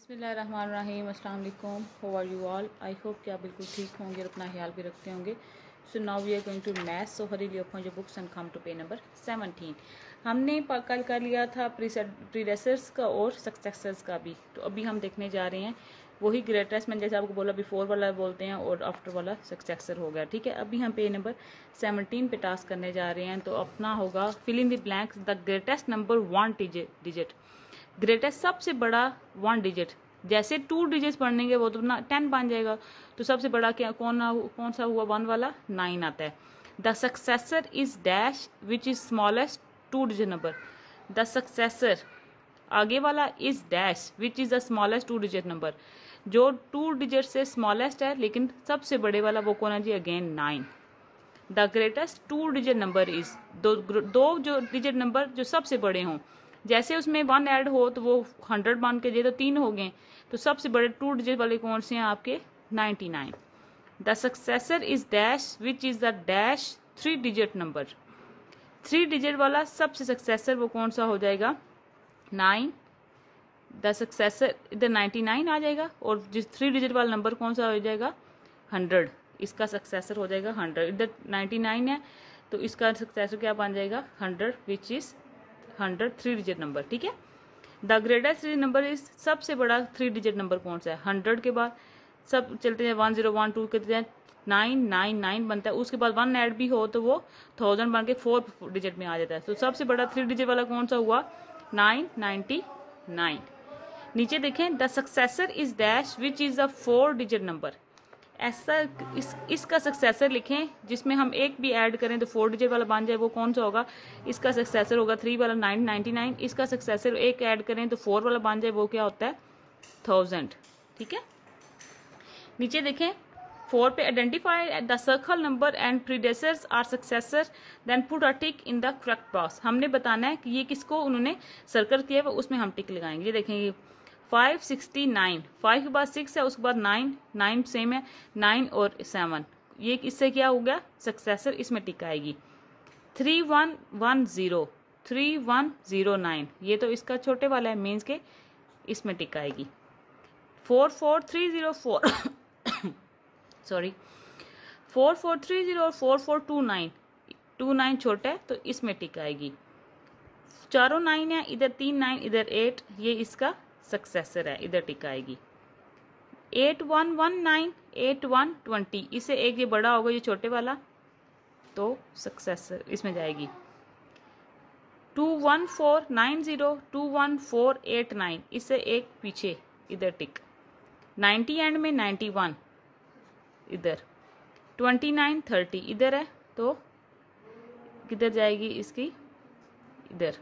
बसमीम अस्सलाम how are you all I hope कि आप बिल्कुल ठीक होंगे और अपना ख्याल भी रखते होंगे। So now we are going to math so hurry open your books and come to page number seventeen हमने कल कर लिया था प्रीडेसर्स का और सक्सेसर्स का भी। तो अभी हम देखने जा रहे हैं, वही ग्रेटेस्ट मैंने जैसे आपको बोला बिफोर वाला बोलते हैं और आफ्टर वाला सक्सेसर हो गया, ठीक है? अभी हम पे नंबर सेवनटीन पे टास्क करने जा रहे हैं तो अपना होगा fill in the blanks the greatest number one digit greatest सबसे बड़ा वन डिजिट जैसे टू डिजिट पढ़ेंगे वो तो ना टेन बन जाएगा। तो सबसे बड़ा क्या, कौन कौन सा हुआ? वन वाला? नाइन आता है। The successor is dash which is smallest two digit number the successor आगे वाला is dash which is the smallest two digit number जो टू डिजिट से स्मॉलेस्ट है, लेकिन सबसे बड़े वाला वो कौन है जी? Again nine the greatest two digit number is दो दो जो डिजिट नंबर जो सबसे बड़े हों जैसे उसमें वन ऐड हो तो वो हंड्रेड बन के जे तो तीन हो गए। तो सबसे बड़े टू डिजिट वाले कौन से हैं आपके? Ninety nine the successor is dash which is the dash three digit number three digit वाला सबसे सक्सेसर वो कौन सा हो जाएगा? नाइन द सक्सेसर इधर नाइन्टी नाइन आ जाएगा और जिस थ्री डिजिट वाला नंबर कौन सा हो जाएगा? हंड्रेड इसका सक्सेसर हो जाएगा हंड्रेड इधर नाइन्टी नाइन है तो इसका सक्सेसर क्या बन जाएगा? Hundred which is hundred three digit number ठीक है? The greatest three number is सबसे बड़ा थ्री डिजिट नंबर कौन सा है? हंड्रेड के बाद सब चलते हैं वन ज़ीरो वन टू हैं नाइन नाइन नाइन बनता है। उसके बाद वन ऐड भी हो तो वो थाउज़ेंड बन के फोर डिजिट में आ जाता है। तो सबसे बड़ा थ्री डिजिट वाला कौन सा हुआ? नाइन नाइन्टी नाइन नीचे देखें the successor is dash which is a four digit number ऐसा इस, इसका सक्सेसर लिखें, जिसमें हम एक भी ऐड करें तो फोर डिजिट वाला बन जाए, वो कौन सा होगा? इसका सक्सेसर होगा थ्री वाला नाइन नाइन्टी नाइन इसका सक्सेसर एक ऐड करें तो फोर वाला बन जाए, वो क्या होता है? थाउज़ेंड ठीक है? नीचे देखें फोर पे identify the circle number and predecessors or successor then put a tick in the correct box हमने बताना है कि ये किसको उन्होंने सर्कल किया है उसमें हम टिक लगाएँगे। ये देखेंगे। फाइव सिक्सटी नाइन फाइव के बाद सिक्स है, उसके बाद नाइन नाइन सेम है नाइन और सेवन ये इससे क्या हो गया? सक्सेसर इसमें टिक आएगी। Three one one zero three one zero nine ये तो इसका छोटे वाला है मीन्स के इसमें टिक आएगी। Four four three zero four sorry four four three zero four four two nine two nine छोटा है तो इसमें टिक आएगी। चारों नाइन है, इधर तीन नाइन इधर एट ये इसका सक्सेसर है, इधर टिक आएगी। Eight one one nine eight one twenty इसे एक ये बड़ा होगा, ये छोटे वाला तो सक्सेसर इसमें जाएगी। Two one four nine zero two one four eight nine इससे एक पीछे, इधर टिक। नाइन्टी एंड में नाइन्टी वन इधर। ट्वेंटी नाइन थर्टी इधर है तो किधर जाएगी इसकी? इधर।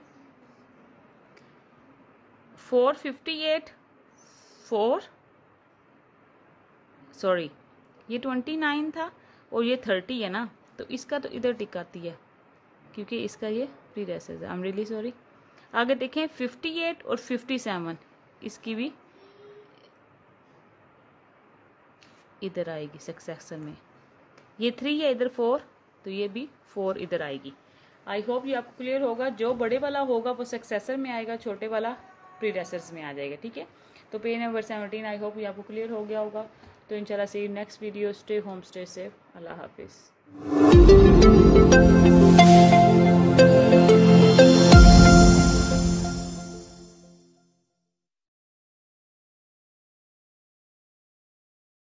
Four fifty eight, four sorry ये ट्वेंटी नाइन था और ये थर्टी है ना तो इसका तो इधर टिक आती है, क्योंकि इसका ये प्री रेसेज है। आई एम रियली सॉरी आगे देखें फिफ्टी एट और फिफ्टी सेवन इसकी भी इधर आएगी सक्सेशन में। ये थ्री है, इधर फोर तो ये भी फोर इधर आएगी। आई होप ये आपको क्लियर होगा। जो बड़े वाला होगा, वो सक्सेसर में आएगा, छोटे वाला प्रीडेसर्स में आ जाएगा, ठीक है? तो page number seventeen I hope ये आपको क्लियर हो गया होगा। तो इंशाल्लाह see next video stay home stay safe अल्लाह हाफिज़.